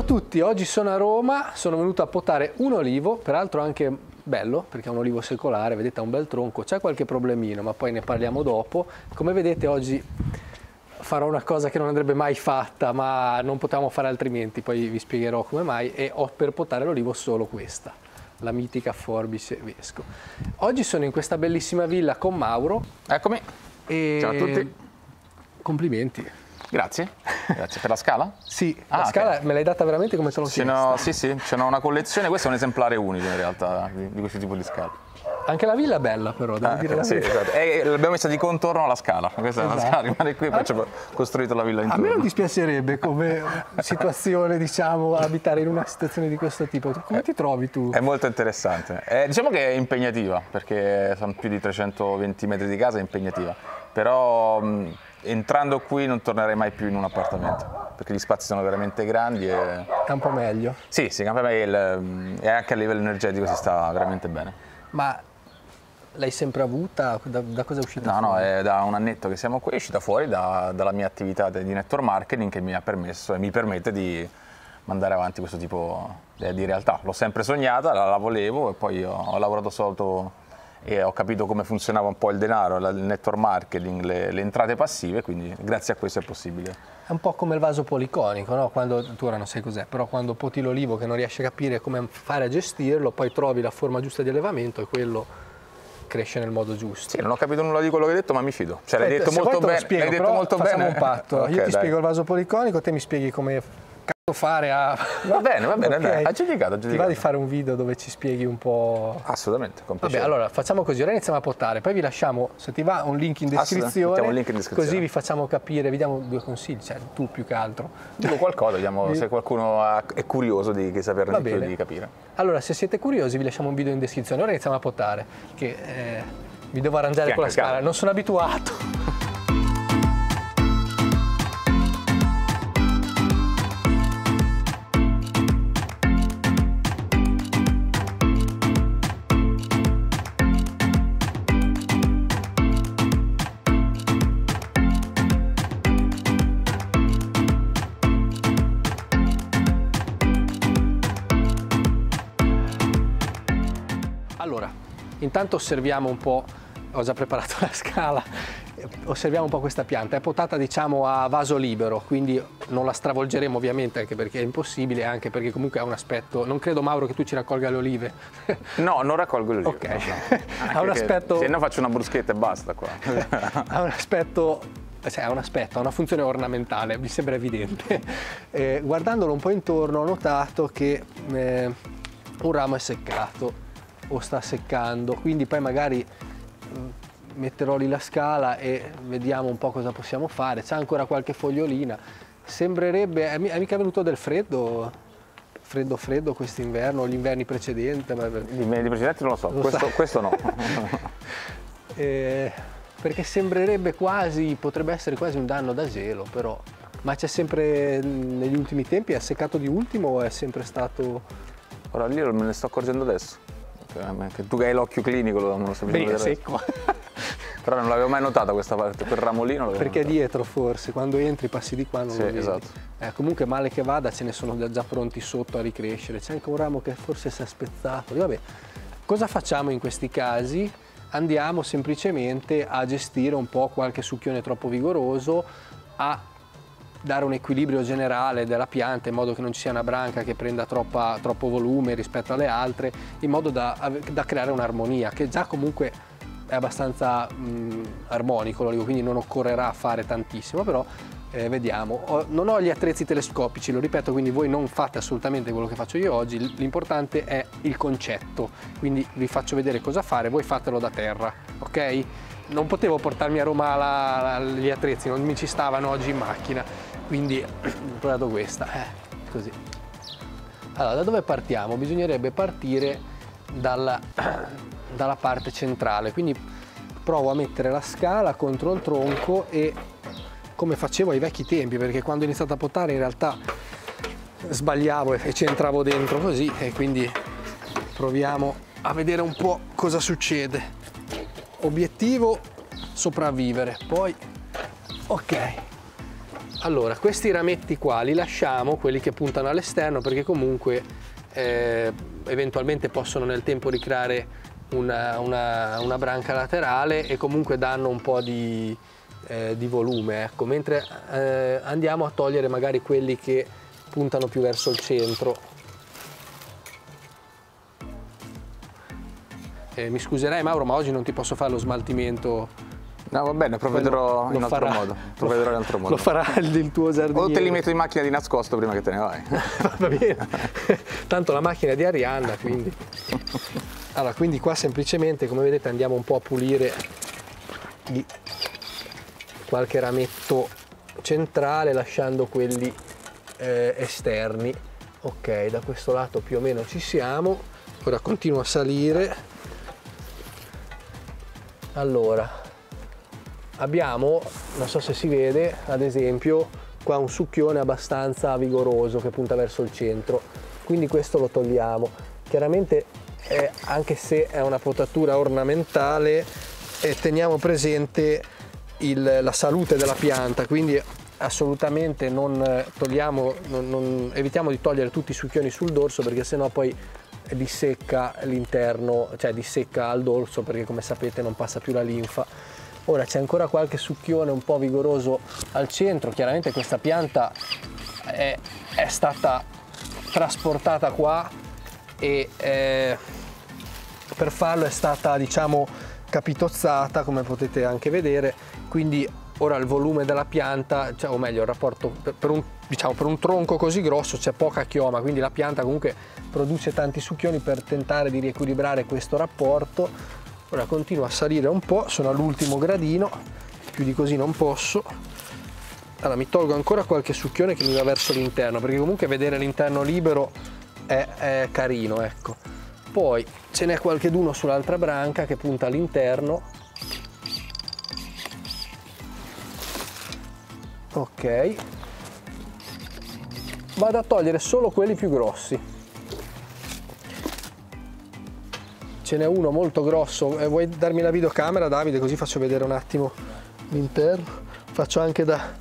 a tutti, oggi sono a Roma, sono venuto a potare un olivo, peraltro anche bello perché è un olivo secolare, vedete ha un bel tronco, c'è qualche problemino ma poi ne parliamo dopo. Come vedete oggi farò una cosa che non andrebbe mai fatta ma non potevamo fare altrimenti, poi vi spiegherò come mai e ho per potare l'olivo solo questa, la mitica forbice vesco. Oggi sono in questa bellissima villa con Mauro. Eccomi. E... Ciao a tutti. Complimenti. Grazie. Grazie. Per la scala? Sì, ah, la scala okay. me l'hai data veramente come l'ho chiesto. Sì, sì, ce n'ho una collezione, questo è un esemplare unico in realtà di, di questo tipo di scala. Anche la villa è bella però, devo ah, dire la sì, esatto. E l'abbiamo messa di contorno alla scala, questa esatto. è la scala, rimane qui e poi ah, costruito la villa intorno. A me non dispiacerebbe come situazione, diciamo, abitare in una situazione di questo tipo. Come ti trovi tu? È molto interessante. Eh, diciamo che è impegnativa, perché sono più di 320 metri di casa, è impegnativa. Però mh, entrando qui non tornerei mai più in un appartamento perché gli spazi sono veramente grandi e... Campo meglio? Sì, sì, campo meglio e anche a livello energetico si sta veramente bene. Ma l'hai sempre avuta? Da, da, cosa è uscita no, fuori? No, è da un annetto che siamo qui, è uscita fuori da, dalla mia attività di network marketing che mi ha permesso e mi permette di mandare avanti questo tipo di realtà. L'ho sempre sognata, la, la volevo e poi ho, ho lavorato solo e ho capito come funzionava un po' il denaro, il network marketing, le, le, entrate passive, quindi grazie a questo è possibile. È un po' come il vaso policonico, no? quando, tu ora non sai cos'è, però quando poti l'olivo che non riesci a capire come fare a gestirlo, poi trovi la forma giusta di allevamento e quello cresce nel modo giusto. Sì, non ho capito nulla di quello che hai detto, ma mi fido. Cioè, l'hai detto molto bene. Spiego, l'hai detto molto facciamo bene. un patto. Okay, Io ti dai. spiego il vaso policonico, te mi spieghi come fare a... Va bene, va bene, okay. aggiudicato, aggiudicato. Ti va di fare un video dove ci spieghi un po'... Assolutamente, con Vabbè, allora facciamo così, ora iniziamo a portare, poi vi lasciamo, se ti va, un link in descrizione, un link in descrizione. così vi facciamo capire, vi diamo due consigli, cioè tu più che altro. Dico qualcosa, vediamo se qualcuno è curioso di saperne di più di capire. Allora, se siete curiosi vi lasciamo un video in descrizione, ora iniziamo a portare, che eh, vi devo arrangiare con la scala, non sono abituato. Intanto osserviamo un po', ho già preparato la scala, osserviamo un po' questa pianta, è potata diciamo a vaso libero, quindi non la stravolgeremo ovviamente anche perché è impossibile, anche perché comunque ha un aspetto, non credo Mauro che tu ci raccolga le olive. No, non raccolgo le olive. Ok, no. ha un aspetto... Se no faccio una bruschetta e basta qua. ha un aspetto cioè, ha un aspetto, ha una funzione ornamentale, mi sembra evidente. Eh, guardandolo un po' intorno ho notato che eh, un ramo è seccato o sta seccando, quindi poi magari mm, metterò lì la scala e vediamo un po' cosa possiamo fare. C'è ancora qualche fogliolina. Sembrerebbe, è mica venuto del freddo? Freddo freddo quest'inverno, gli inverni precedenti? Gli inverni precedenti non lo so, lo questo, questo, no. eh, perché sembrerebbe quasi, potrebbe essere quasi un danno da gelo, però. Ma c'è sempre, negli ultimi tempi, è seccato di ultimo o è sempre stato... Ora lì me ne sto accorgendo adesso. Cioè, tu che hai l'occhio clinico lo, lo sapevi Beh, secco. Però non l'avevo mai notata questa parte, quel ramolino Perché è dietro forse, quando entri passi di qua non sì, lo vedi. esatto. Eh, comunque male che vada ce ne sono già pronti sotto a ricrescere, c'è anche un ramo che forse si è spezzato. Vabbè, cosa facciamo in questi casi? Andiamo semplicemente a gestire un po' qualche succhione troppo vigoroso, a dare un equilibrio generale della pianta in modo che non ci sia una branca che prenda troppa, troppo volume rispetto alle altre, in modo da, da creare un'armonia che già comunque è abbastanza mh, armonico l'olivo, quindi non occorrerà fare tantissimo, però eh, vediamo. Ho, non ho gli attrezzi telescopici, lo ripeto, quindi voi non fate assolutamente quello che faccio io oggi, l'importante è il concetto, quindi vi faccio vedere cosa fare, voi fatelo da terra, ok? Non potevo portarmi a Roma la, la, gli attrezzi, non mi ci stavano oggi in macchina, quindi ho provato questa, eh, così. Allora, da dove partiamo? Bisognerebbe partire dalla, dalla parte centrale, quindi provo a mettere la scala contro il tronco e come facevo ai vecchi tempi, perché quando ho iniziato a potare in realtà sbagliavo e ci entravo dentro così e quindi proviamo a vedere un po' cosa succede. Obiettivo sopravvivere, poi ok Allora, questi rametti qua li lasciamo, quelli che puntano all'esterno, perché comunque eh, eventualmente possono nel tempo ricreare una, una, una, branca laterale e comunque danno un po' di, eh, di volume, ecco. mentre eh, andiamo a togliere magari quelli che puntano più verso il centro. Eh, mi scuserai Mauro, ma oggi non ti posso fare lo smaltimento No, va bene, provvederò lo, in altro farà, modo. Provvederò in altro modo. Lo farà il, il tuo giardiniere. O te li metto in macchina di nascosto prima che te ne vai. va bene. Tanto la macchina è di Arianna, quindi. Allora, quindi qua semplicemente, come vedete, andiamo un po' a pulire qualche rametto centrale, lasciando quelli eh, esterni. Ok, da questo lato più o meno ci siamo. Ora continuo a salire. Allora, abbiamo, non so se si vede, ad esempio qua un succhione abbastanza vigoroso che punta verso il centro, quindi questo lo togliamo. Chiaramente eh, anche se è una potatura ornamentale eh, teniamo presente il, la salute della pianta, quindi assolutamente non eh, togliamo, non, non, evitiamo di togliere tutti i succhioni sul dorso perché sennò poi dissecca l'interno, cioè dissecca al dorso perché come sapete non passa più la linfa Ora c'è ancora qualche succhione un po' vigoroso al centro, chiaramente questa pianta è, è stata trasportata qua e eh, per farlo è stata diciamo capitozzata come potete anche vedere, quindi ora il volume della pianta, cioè, o meglio il rapporto per, un, diciamo, per un tronco così grosso c'è poca chioma, quindi la pianta comunque produce tanti succhioni per tentare di riequilibrare questo rapporto ora continuo a salire un po' sono all'ultimo gradino più di così non posso. Allora mi tolgo ancora qualche succhione che mi va verso l'interno perché comunque vedere l'interno libero è, è, carino ecco. Poi ce n'è qualcheduno sull'altra branca che punta all'interno. Ok. Vado a togliere solo quelli più grossi ce n'è uno molto grosso. Eh, vuoi darmi la videocamera Davide? Così faccio vedere un attimo l'interno. Faccio anche da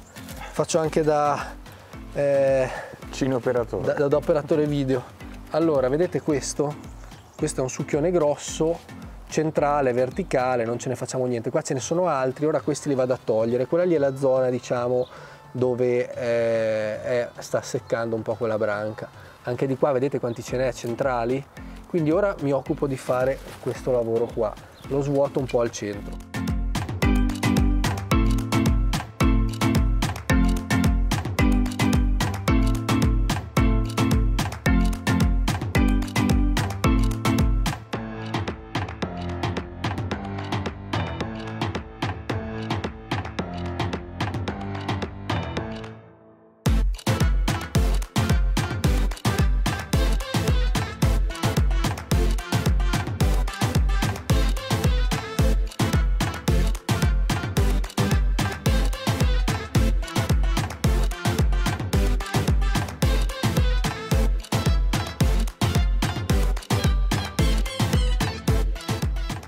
faccio anche da eh, operatore da, da, operatore video. Allora vedete questo? Questo è un succhione grosso centrale verticale non ce ne facciamo niente. Qua ce ne sono altri ora questi li vado a togliere. Quella lì è la zona diciamo dove eh, è, sta seccando un po' quella branca. Anche di qua vedete quanti ce n'è centrali quindi ora mi occupo di fare questo lavoro qua. Lo svuoto un po' al centro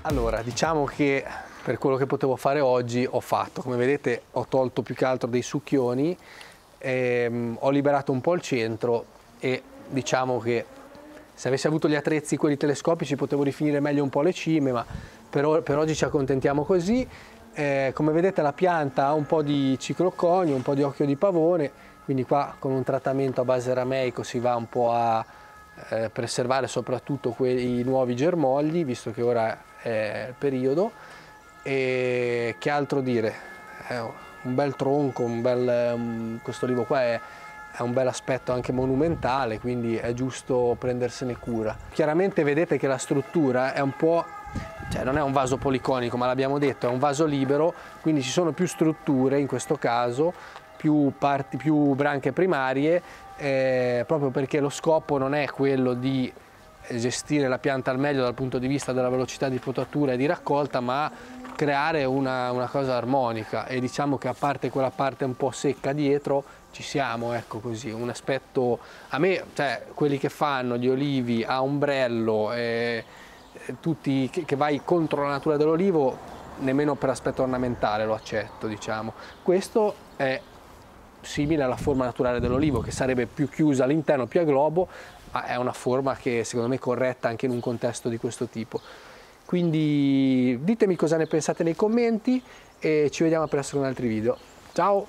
Allora, diciamo che per quello che potevo fare oggi ho fatto. Come vedete ho tolto più che altro dei succhioni, ehm, ho liberato un po' il centro e diciamo che se avessi avuto gli attrezzi quelli telescopici potevo rifinire meglio un po' le cime, ma per, per oggi ci accontentiamo così. Eh, come vedete la pianta ha un po' di cicloconio, un po' di occhio di pavone, quindi qua con un trattamento a base rameico si va un po' a eh, preservare soprattutto quei nuovi germogli, visto che ora il periodo. E che altro dire? È un bel tronco un bel, um, questo olivo qua è, è un bel aspetto anche monumentale quindi è giusto prendersene cura. Chiaramente vedete che la struttura è un po' cioè non è un vaso policonico ma l'abbiamo detto è un vaso libero quindi ci sono più strutture in questo caso più, parti, più branche primarie eh, proprio perché lo scopo non è quello di gestire la pianta al meglio dal punto di vista della velocità di potatura e di raccolta, ma creare una, una, cosa armonica e diciamo che a parte quella parte un po' secca dietro ci siamo, ecco così, un aspetto, a me, cioè quelli che fanno gli olivi a ombrello, eh, tutti che, che vai contro la natura dell'olivo, nemmeno per aspetto ornamentale lo accetto, diciamo. Questo è simile alla forma naturale dell'olivo, che sarebbe più chiusa all'interno, più a globo, è una forma che secondo me è corretta anche in un contesto di questo tipo. Quindi ditemi cosa ne pensate nei commenti e ci vediamo presto con altri video. Ciao!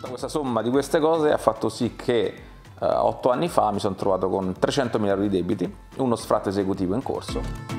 Questa somma di queste cose ha fatto sì che eh, otto anni fa mi sono trovato con 300.000 euro di debiti, uno sfratto esecutivo in corso